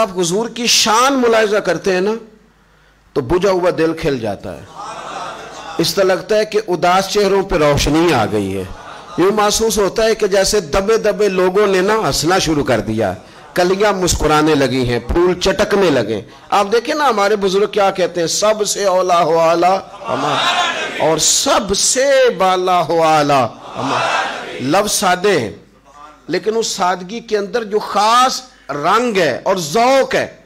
आप हुजूर की शान मुलायजा करते हैं ना तो बुझा हुआ दिल खिल जाता है। इस तरह लगता है कि उदास चेहरों पर रोशनी आ गई है। यूँ महसूस होता है कि जैसे दबे दबे लोगों ने ना हंसना शुरू कर दिया। कलियाँ मुस्कुराने लगी हैं, फूल चटकने लगे। आप देखें ना, हमारे बुज़ुर्ग क्या कहते हैं, सबसे ओला हो आला और सबसे बाला हो आला लफ्ज सादे हैं। लेकिन उस सादगी के अंदर जो खास रंग है और जौक है।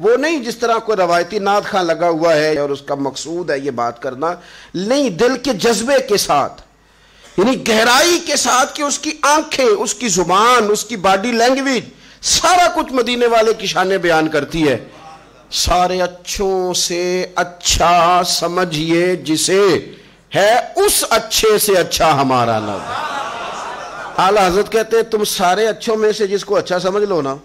वो नहीं जिस तरह कोई रवायती नाद खां लगा हुआ है और उसका मकसूद है ये बात करना, नहीं, दिल के जज्बे के साथ, यानी गहराई के साथ कि उसकी आँखें, उसकी ज़ुबान, उसकी बॉडी लैंग्वेज, सारा कुछ मदीने वाले की शान बयान करती है। सारे अच्छों से अच्छा समझिए जिसे है उस अच्छे से अच्छा हमारा नब आला हज़रत कहते हैं, तुम सारे अच्छों में से जिसको अच्छा समझ लो ना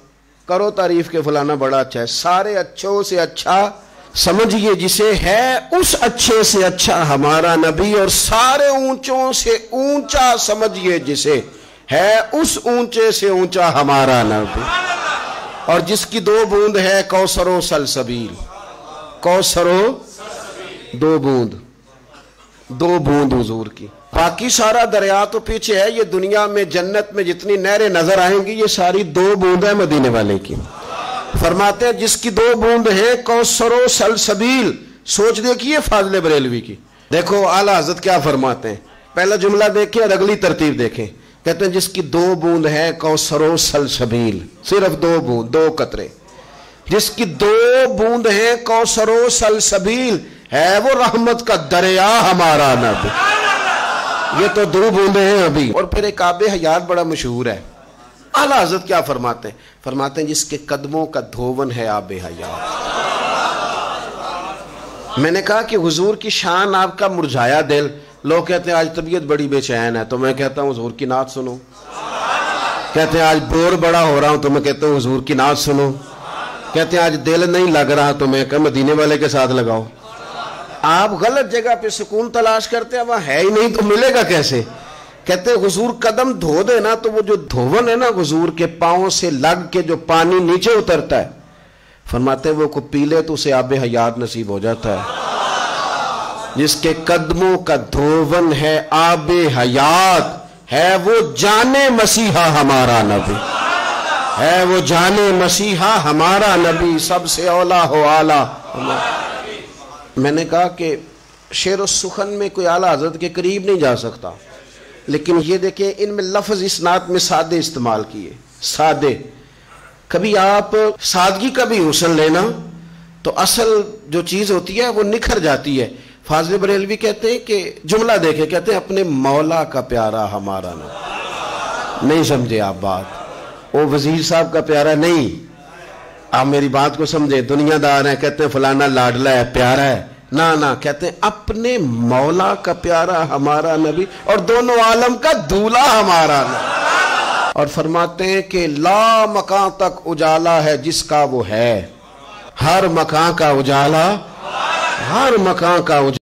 करो तारीफ़ के फलाना बड़ा अच्छा है। सारे अच्छों से अच्छा समझिए जिसे है, उस अच्छे से अच्छा हमारा नबी और सारे ऊंचों से ऊँचा समझिए जिसे है, उस ऊँचे से ऊँचा हमारा नबी। और जिसकी दो बूंद है, कौसरो सलसबील। कौसरो दो बूंद। दो बूंद हजूर की। बाकी सारा दरिया तो पीछे है, ये दुनिया में, जन्नत में जितनी नहरें नज़र आएँगी, ये सारी दो बूंद है मदीने वाले की। फरमाते हैं, जिसकी दो बूंद है, कौसरो सलसबील। सोच देखिए फाजले बरेलवी की। देखो, आला हज़रत क्या फरमाते हैं। पहला जुमला देखें और अगली तरतीब देखें। कहते हैं, जिसकी दो बूंद है, कौसरो सलसबील। सिर्फ़ दो बूंद, दो कतरे। जिसकी दो बूंद है, कौसरो सलसबील। है वो रहमत का दरिया हमारा नब। ये तो दो बूंदे हैं अभी। और फिर एक आबे हयात बड़ा मशहूर है। आला हज़रत क्या फरमाते हैं? फरमाते हैं, जिसके कदमों का धोवन है आब हयात। मैंने कहा कि हुजूर की शान आपका मुरझाया दिल। लोग कहते हैं, आज तबीयत बड़ी बेचैन है। तो मैं कहता हूँ, हजूर की नात सुनो। कहते हैं, आज बोर बड़ा हो रहा हूँ तो मैं कहता हूँ, हजूर की नात सुनो। कहते हैं, आज दिल नहीं लग रहा तो मैं कह, मदीने वाले के साथ लगाओ। आप गलत जगह पे सुकून तलाश करते हैं, वहाँ है ही नहीं तो मिलेगा कैसे? कहते हुजूर, कदम धो दे ना तो वो जो धोवन है ना हुजूर के पाओ से लग के जो पानी नीचे उतरता है, फरमाते वो को पी ले तो उसे आब हयात नसीब हो जाता है। जिसके कदमों का धोवन है आब हयात, है वो जाने मसीहा हमारा नबी। है वो जाने मसीहा हमारा नबी, सबसे औला हो आला मैंने कहा कि शेर व सुखन में कोई आला हज़रत के करीब नहीं जा सकता। लेकिन ये देखें, इनमें लफ्ज इस नात में सादे इस्तेमाल किए। सादे। कभी आप सादगी का भी हुसन लेना तो असल जो चीज़ होती है, वो निखर जाती है। फाजिल बरेलवी कहते हैं कि, जुमला देखे, कहते हैं, अपने मौला का प्यारा हमारा ना। नहीं समझे आप बात। वो वज़ीर साहब का प्यारा नहीं। आप मेरी बात को समझे, दुनियादार है, कहते हैं, फलाना लाडला है, प्यारा है। ना ना, कहते हैं, अपने मौला का प्यारा हमारा नबी और दोनों आलम का दूल्हा हमारा नबी। और फरमाते हैं कि ला मकान तक उजाला है जिसका वो है। हर मकान का उजाला, हर मकान का उजाला।